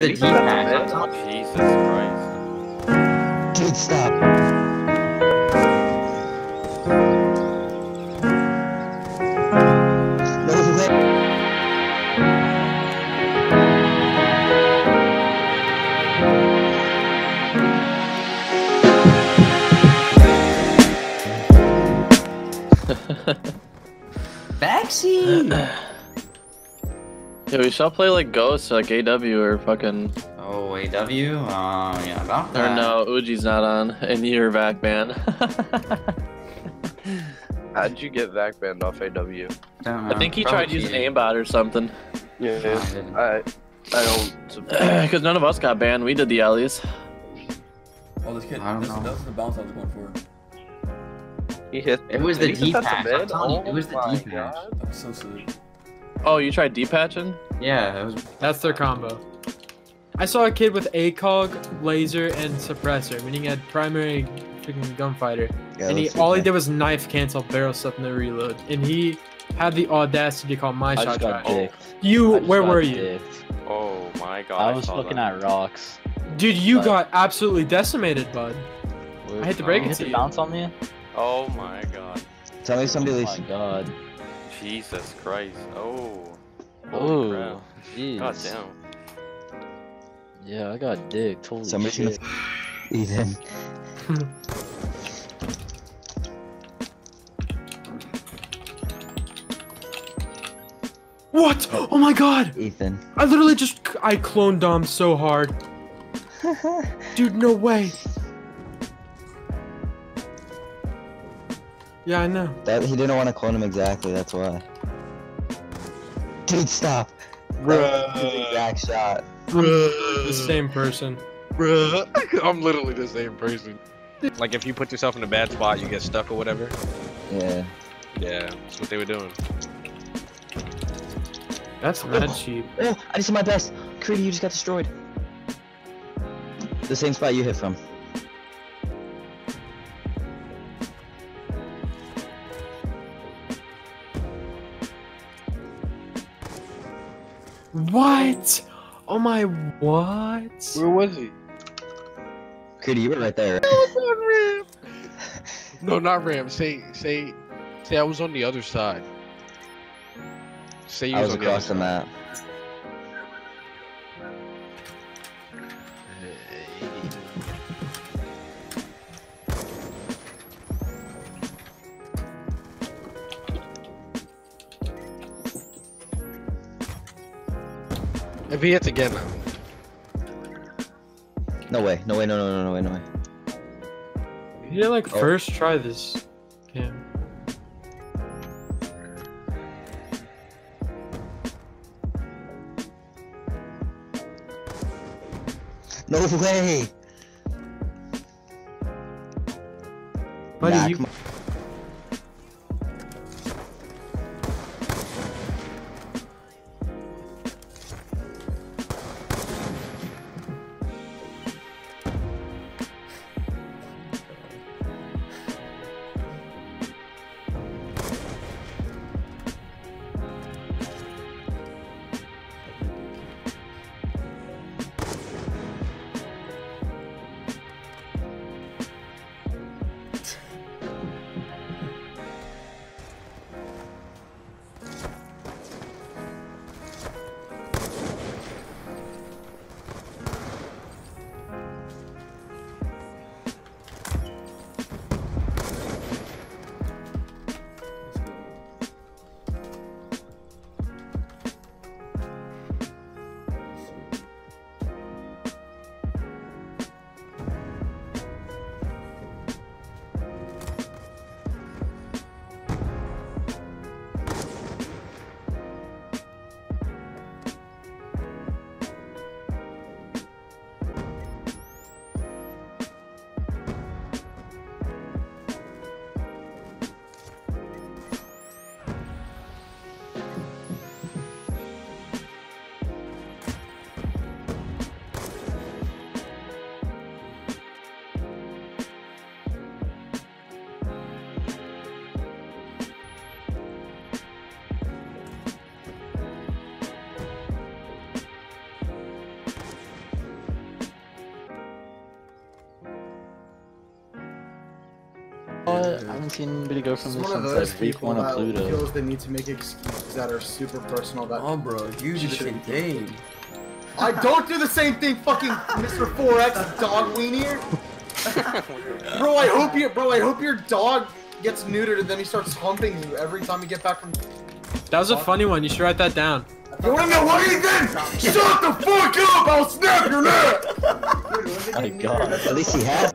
The He's D-pad. not I'm mid. telling- Jesus Christ. Dude, stop. No way. Backseat! Yeah, we shall play like Ghost, like AW or fucking. oh, AW? Uh, yeah, about Or no, Uji's not on, and you're back, man. How'd you get back banned off AW? Don't know. I think he Probably tried using cheated. aimbot or something. Yeah, No, I. I I don't. Because none of us got banned. We did the alleys. Oh, this kid. I don't This, know. that was the bounce I was going for. He hit. It was the he hit that to D-pad, I'm telling you, it Oh was the my D-pad. God. That was so silly. Oh, you tried depatching? Yeah, it was. That's their combo. I saw a kid with ACOG, laser, and suppressor, meaning he had primary freaking gunfighter. Yeah, and he let's see all he did was knife cancel, barrel stuff, and then reload. And he had the audacity to call my I shot just got trash. dicked. You, I just where got were you? dicked. Oh my god. I was saw looking that. at rocks. Dude, you But- got absolutely decimated, bud. I hit the break oh, You it hit to you. bounce on me? Oh my god. Tell me somebody Oh leaves. my god. Jesus Christ. Oh. Holy. Oh, jeez. God damn. Yeah, I got dicked. Holy Somebody's gonna shit. Ethan. What? Oh my god! Ethan. I literally just I cloned Dom so hard. Dude, no way. Yeah, I know. That he didn't want to clone him exactly. That's why. Dude, stop. That was the exact shot. I'm the same person. Bruh, I'm literally the same person. Like if you put yourself in a bad spot, you get stuck or whatever. Yeah. Yeah, that's what they were doing. That's oh. mad cheap. Oh, I just did my best. Kreaty, you just got destroyed. The same spot you hit from. What? Oh my what? Where was he? Kreaty, you were right there. No, not Ram. Say, say, say I was on the other side. Say you I was on across the the other map. If he hits again, No way. No way. No. No. No. No way. No way. You didn't like Oh. first try this game. No way. Buddy, Nah, you what? I haven't seen anybody go from It's this one of since those like week one of that Pluto. feels they need to make excuses that are super personal. That Oh, bro, you do the same thing. I don't do the same thing, fucking Mr. 4X dog weenie. bro, I hope you, bro, I hope your dog gets neutered and then he starts humping you every time you get back from. That was a funny one. You should write that down. You wanna know what, Ethan? Shut the fuck up! I'll snap your neck. My God, at least he has